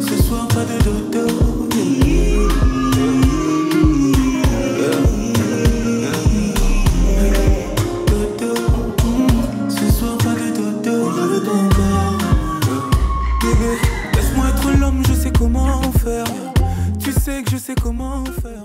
Ce soir pas de dodo. Dodo, ce soir pas de dodo. J'avais ton cœur. Laisse-moi être l'homme, je sais comment faire. Tu sais que je sais comment faire.